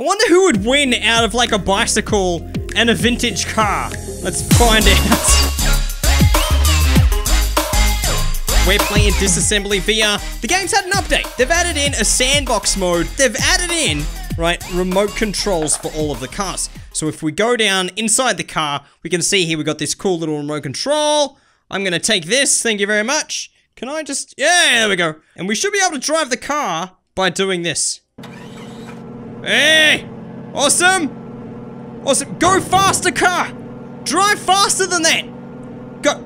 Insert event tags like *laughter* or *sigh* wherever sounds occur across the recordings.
I wonder who would win out of like a bicycle and a vintage car. Let's find out. We're playing Disassembly VR. The game's had an update. They've added in a sandbox mode. They've added in, right, remote controls for all of the cars. So if we go down inside the car, we can see here we got this cool little remote control. I'm gonna take this, thank you very much. Can I just, yeah, there we go. And we should be able to drive the car by doing this. Hey, awesome. Awesome, go faster car. Drive faster than that. Go. *laughs*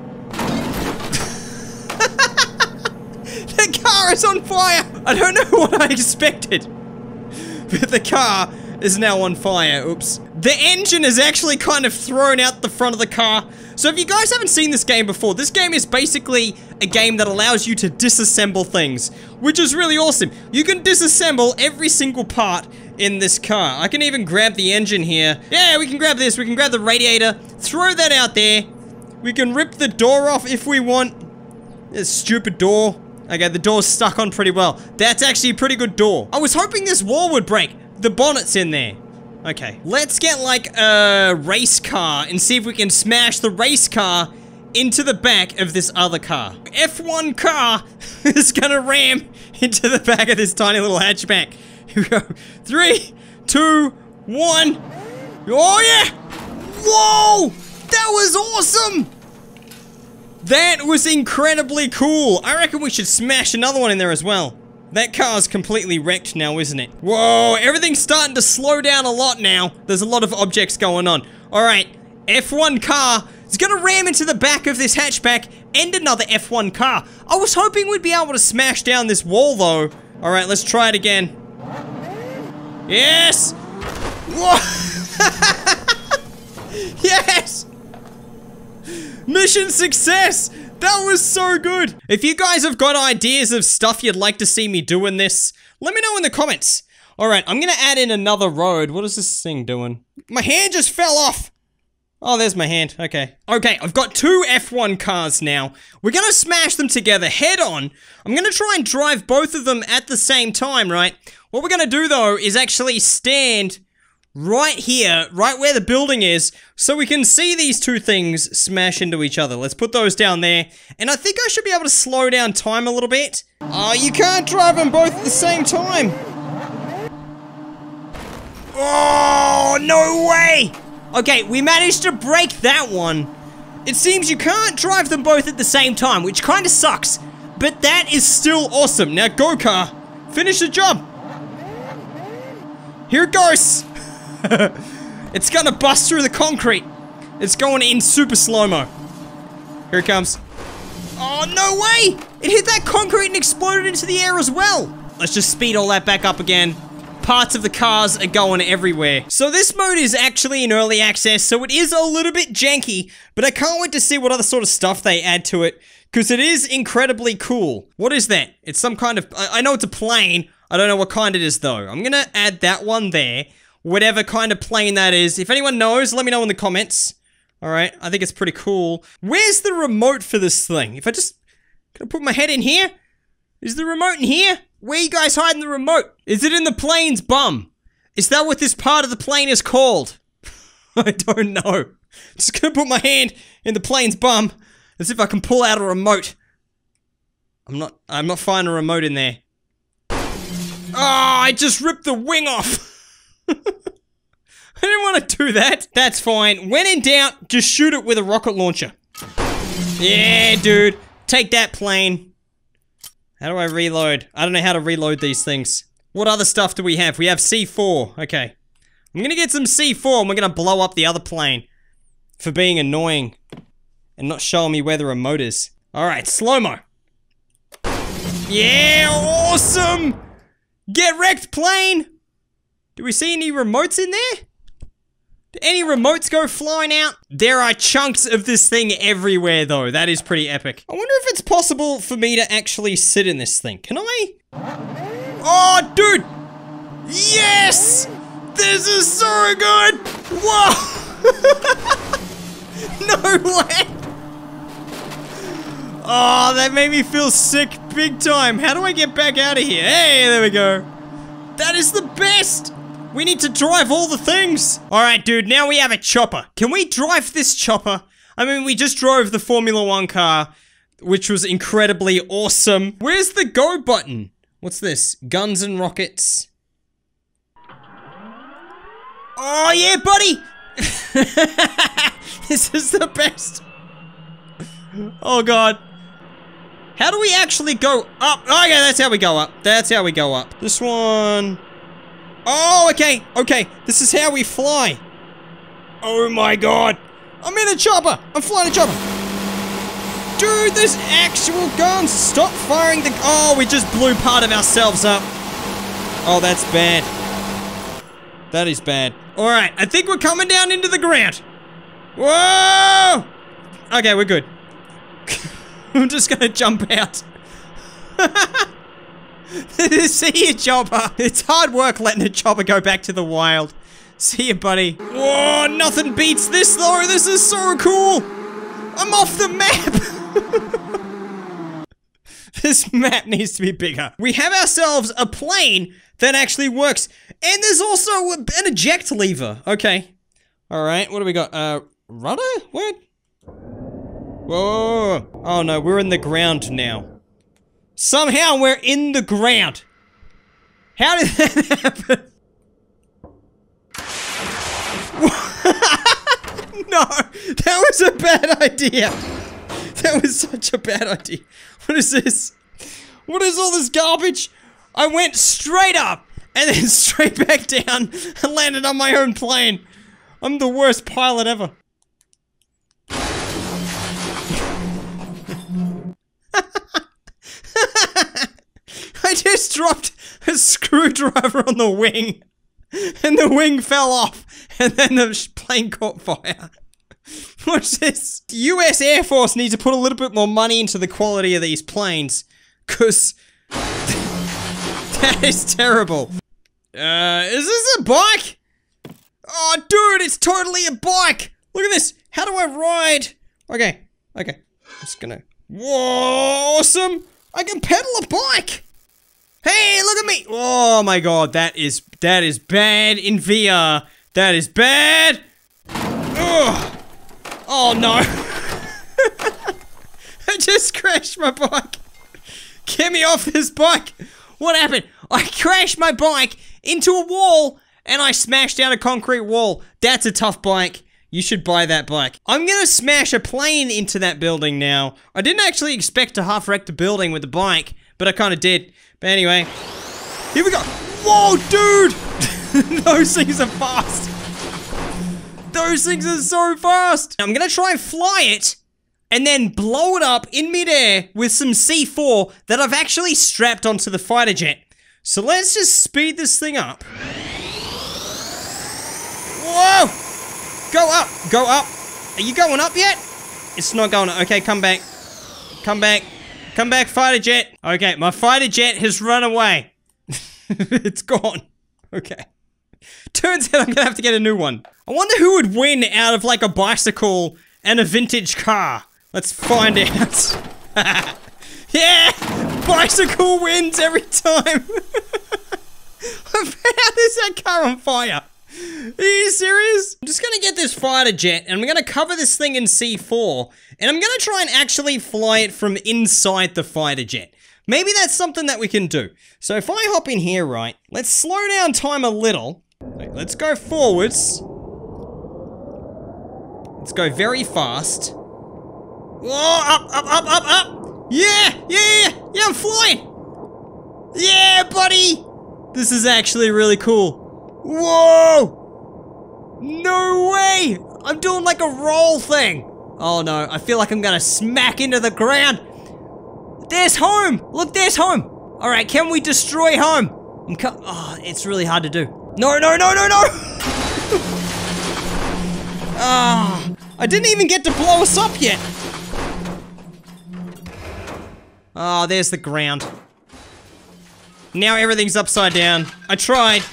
the car is on fire. I don't know *laughs* what I expected. But the car is now on fire. Oops. The engine is actually kind of thrown out the front of the car. So if you guys haven't seen this game before, this game is basically a game that allows you to disassemble things, which is really awesome. You can disassemble every single part in this car. I can even grab the engine here. Yeah, we can grab this. We can grab the radiator, throw that out there. We can rip the door off if we want. This stupid door. Okay, the door's stuck on pretty well. That's actually a pretty good door. I was hoping this wall would break. The bonnet's in there. Okay, let's get like a race car and see if we can smash the race car into the back of this other car. F1 car *laughs* is gonna ram *laughs* into the back of this tiny little hatchback. Here we go. Three, two, one. Oh yeah! Whoa! That was awesome! That was incredibly cool. I reckon we should smash another one in there as well. That car's completely wrecked now, isn't it? Whoa, everything's starting to slow down a lot now. There's a lot of objects going on. All right, F1 car is gonna ram into the back of this hatchback and another F1 car. I was hoping we'd be able to smash down this wall though. All right, let's try it again. Yes! Whoa! *laughs* yes! Mission success! That was so good! If you guys have got ideas of stuff you'd like to see me do in this, let me know in the comments. Alright, I'm gonna add in another road. What is this thing doing? My hand just fell off! Oh, there's my hand. Okay. Okay, I've got two F1 cars now. We're gonna smash them together head on. I'm gonna try and drive both of them at the same time, right? What we're gonna do, though, is actually stand right here, right where the building is, so we can see these two things smash into each other. Let's put those down there. And I think I should be able to slow down time a little bit. Oh, you can't drive them both at the same time. Oh, no way! Okay, we managed to break that one. It seems you can't drive them both at the same time, which kind of sucks. But that is still awesome. Now go, car. Finish the job. Here it goes. *laughs* it's gonna bust through the concrete. It's going in super slow-mo. Here it comes. Oh, no way! It hit that concrete and exploded into the air as well. Let's just speed all that back up again. Parts of the cars are going everywhere. So this mode is actually in early access, so it is a little bit janky, but I can't wait to see what other sort of stuff they add to it, because it is incredibly cool. What is that? It's some kind of, I, I know it's a plane. I don't know what kind it is though. I'm gonna add that one there whatever kind of plane that is. If anyone knows, let me know in the comments. Alright, I think it's pretty cool. Where's the remote for this thing? If I just... Can I put my head in here? Is the remote in here? Where you guys hiding the remote? Is it in the plane's bum? Is that what this part of the plane is called? *laughs* I don't know. Just gonna put my hand in the plane's bum as if I can pull out a remote. I'm not- I'm not finding a remote in there. Oh, I just ripped the wing off! *laughs* I didn't want to do that. That's fine. When in doubt, just shoot it with a rocket launcher. Yeah, dude. Take that plane. How do I reload? I don't know how to reload these things. What other stuff do we have? We have C4. Okay. I'm gonna get some C4 and we're gonna blow up the other plane. For being annoying. And not showing me where the remote is. Alright, slow-mo. Yeah, awesome! Get wrecked, plane! Do we see any remotes in there? Any remotes go flying out? There are chunks of this thing everywhere though. That is pretty epic. I wonder if it's possible for me to actually sit in this thing. Can I? Oh, dude! Yes! This is so good! Whoa! *laughs* no way! Oh, that made me feel sick big time. How do I get back out of here? Hey, there we go. That is the best! We need to drive all the things. All right, dude, now we have a chopper. Can we drive this chopper? I mean, we just drove the Formula One car, which was incredibly awesome. Where's the go button? What's this? Guns and rockets. Oh, yeah, buddy. *laughs* this is the best. Oh, God. How do we actually go up? Okay, that's how we go up. That's how we go up. This one. Oh, okay. Okay. This is how we fly. Oh my god. I'm in a chopper. I'm flying a chopper. Dude, there's actual guns. Stop firing the- Oh, we just blew part of ourselves up. Oh, that's bad. That is bad. Alright, I think we're coming down into the ground. Whoa! Okay, we're good. *laughs* I'm just gonna jump out. *laughs* *laughs* See you, chopper. It's hard work letting a chopper go back to the wild. See you, buddy. Whoa, nothing beats this though. This is so cool. I'm off the map. *laughs* this map needs to be bigger. We have ourselves a plane that actually works. And there's also an eject lever. Okay. All right, what do we got? Uh, rudder? What? Whoa. Oh no, we're in the ground now. Somehow we're in the ground. How did that *laughs* happen? *laughs* no, that was a bad idea. That was such a bad idea. What is this? What is all this garbage? I went straight up and then *laughs* straight back down and landed on my own plane. I'm the worst pilot ever. I just dropped a screwdriver on the wing, and the wing fell off, and then the plane caught fire. *laughs* What's this? The US Air Force needs to put a little bit more money into the quality of these planes, cause *laughs* that is terrible. Uh, is this a bike? Oh, dude, it's totally a bike! Look at this! How do I ride? Okay, okay. I'm just gonna... Whoa, awesome! I can pedal a bike! Hey, look at me! Oh my god, that is that is bad in VR. That is bad. Ugh. Oh no! *laughs* I just crashed my bike. Get me off this bike! What happened? I crashed my bike into a wall and I smashed down a concrete wall. That's a tough bike. You should buy that bike. I'm gonna smash a plane into that building now. I didn't actually expect to half wreck the building with the bike, but I kinda did. Anyway, here we go. Whoa, dude! *laughs* Those things are fast. Those things are so fast. I'm gonna try and fly it and then blow it up in midair with some C4 that I've actually strapped onto the fighter jet. So let's just speed this thing up. Whoa! Go up, go up. Are you going up yet? It's not going up. Okay, come back. Come back. Come back, fighter jet. Okay, my fighter jet has run away. *laughs* it's gone. Okay. Turns out I'm gonna have to get a new one. I wonder who would win out of like a bicycle and a vintage car. Let's find out. *laughs* yeah! Bicycle wins every time! *laughs* How is that car on fire? Are you serious? I'm just gonna get this fighter jet and I'm gonna cover this thing in C4 and I'm gonna try and actually fly it from inside the fighter jet. Maybe that's something that we can do. So if I hop in here, right, let's slow down time a little. Wait, let's go forwards. Let's go very fast. Whoa, up, up, up, up, up. Yeah, yeah, yeah, yeah, I'm flying. Yeah, buddy. This is actually really cool. Whoa! No way! I'm doing like a roll thing. Oh no, I feel like I'm gonna smack into the ground. There's home! Look, there's home! Alright, can we destroy home? I'm co- Oh, it's really hard to do. No, no, no, no, no! *laughs* Ah, I didn't even get to blow us up yet. Oh, there's the ground. Now everything's upside down. I tried.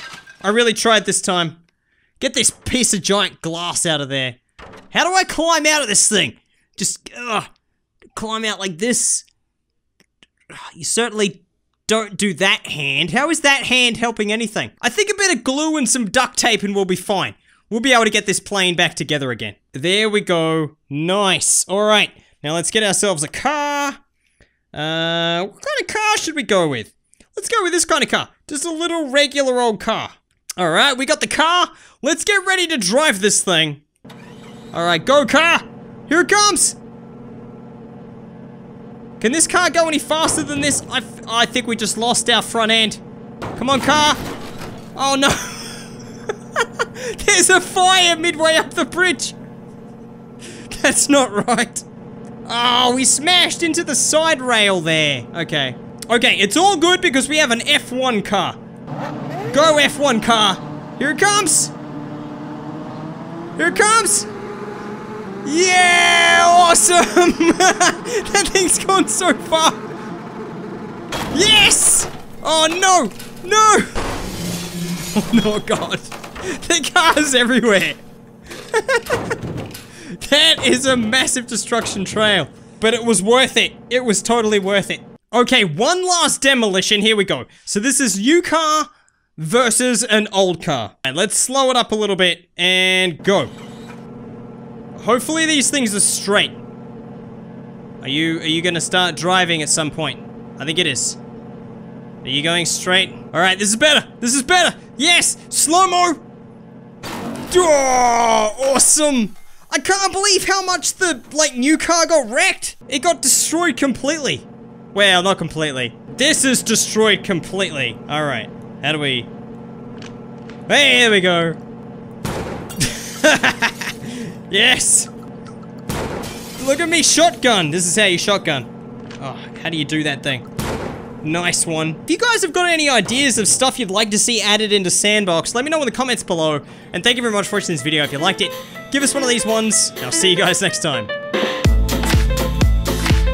I really tried this time. Get this piece of giant glass out of there. How do I climb out of this thing? Just, ugh, climb out like this. You certainly don't do that hand. How is that hand helping anything? I think a bit of glue and some duct tape and we'll be fine. We'll be able to get this plane back together again. There we go. Nice. All right. Now let's get ourselves a car. Uh, what kind of car should we go with? Let's go with this kind of car. Just a little regular old car. All right, we got the car. Let's get ready to drive this thing. All right, go car. Here it comes. Can this car go any faster than this? I, I think we just lost our front end. Come on, car. Oh, no. *laughs* There's a fire midway up the bridge. That's not right. Oh, we smashed into the side rail there. Okay. Okay, it's all good because we have an F1 car. Go F1 car. Here it comes. Here it comes. Yeah, awesome. *laughs* that thing's gone so far. Yes. Oh, no. No. *laughs* Oh, no, God. The car's everywhere. *laughs* that is a massive destruction trail. But it was worth it. It was totally worth it. Okay, one last demolition. Here we go. So this is car versus an old car. And let's slow it up a little bit and go. Hopefully these things are straight. Are you are you gonna start driving at some point? I think it is. Are you going straight? Alright, this is better! This is better! Yes! Slow-mo! Oh, awesome! I can't believe how much the, like, new car got wrecked! It got destroyed completely. Well, not completely. This is destroyed completely. Alright. How do we... Hey, there we go. *laughs* yes! Look at me shotgun! This is how you shotgun. Oh, how do you do that thing? Nice one. If you guys have got any ideas of stuff you'd like to see added into Sandbox, let me know in the comments below. And thank you very much for watching this video. If you liked it, give us one of these ones, I'll see you guys next time.